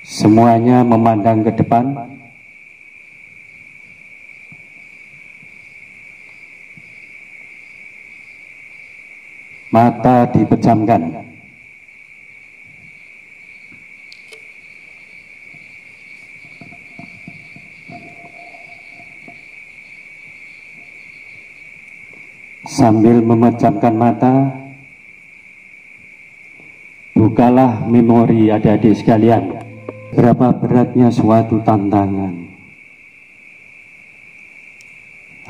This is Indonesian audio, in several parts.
Semuanya memandang ke depan. Mata dipejamkan. Sambil memejamkan mata, bukalah memori adik-adik sekalian. Berapa beratnya suatu tantangan,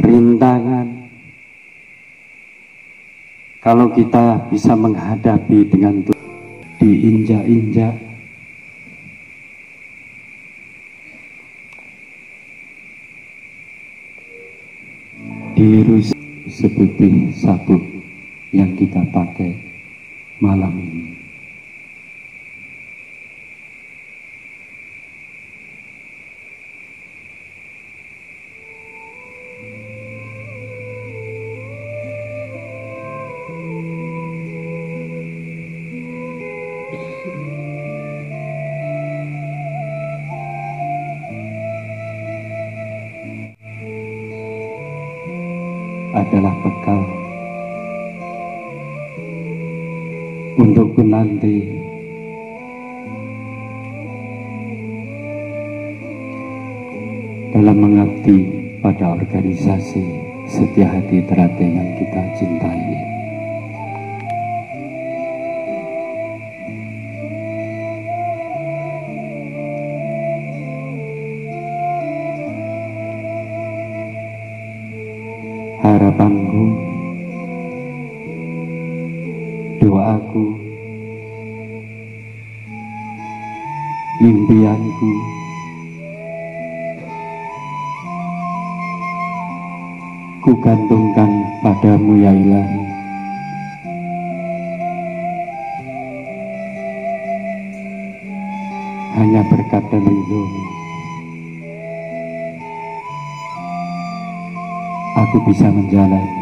rintangan. Kalau kita bisa menghadapi dengan diinjak-injak, dirusak seputih sabuk yang kita pakai malam ini. Adalah bekal untukku nanti dalam mengabdi pada organisasi setia hati teratai yang kita cintai. Harapanku, doaku, impianku, ku gantungkan padamu ya ilahi. Hanya berkat dan ridhomu. Aku bisa menjalani.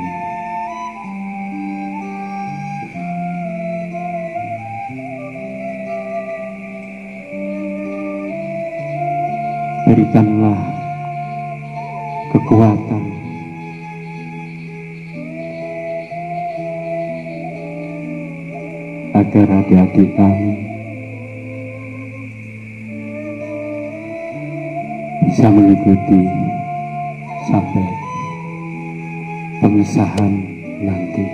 Berikanlah kekuatan agar adik-adik kami bisa mengikuti sampai pengesahan nanti.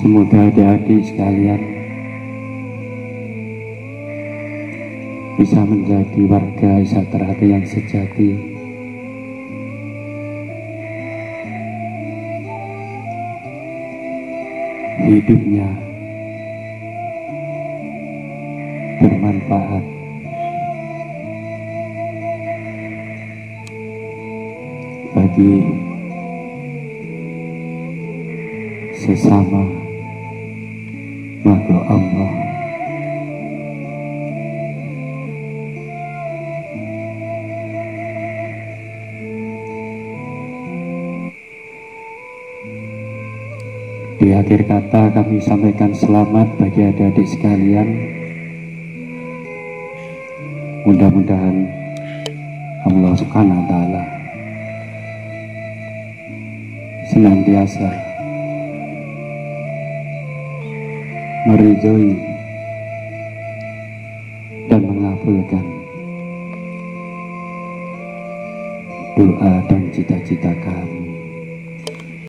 Semoga adik-adik sekalian bisa menjadi warga Isatrate yang sejati. Hidupnya bermanfaat bagi sesama makhluk Allah. Di akhir kata kami sampaikan selamat bagi adik-adik sekalian. Mudah-mudahan Allah Subhanahu wa taala senantiasa meridhoi dan mengabulkan doa dan cita-cita kami.